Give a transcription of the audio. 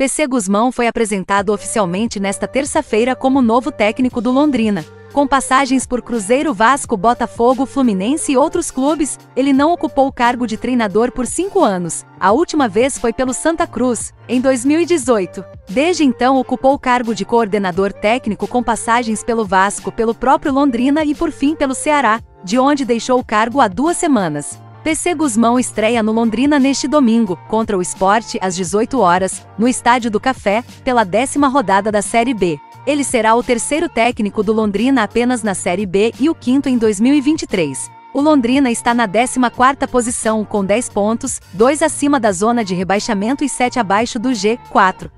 PC Guzmão foi apresentado oficialmente nesta terça-feira como novo técnico do Londrina. Com passagens por Cruzeiro, Vasco, Botafogo, Fluminense e outros clubes, ele não ocupou o cargo de treinador por cinco anos. A última vez foi pelo Santa Cruz, em 2018. Desde então ocupou o cargo de coordenador técnico com passagens pelo Vasco, pelo próprio Londrina e por fim pelo Ceará, de onde deixou o cargo há duas semanas. PC Guzmão estreia no Londrina neste domingo, contra o Esporte, às 18 horas, no Estádio do Café, pela décima rodada da Série B. Ele será o terceiro técnico do Londrina apenas na Série B e o quinto em 2023. O Londrina está na 14ª posição com 10 pontos, 2 acima da zona de rebaixamento e 7 abaixo do G4.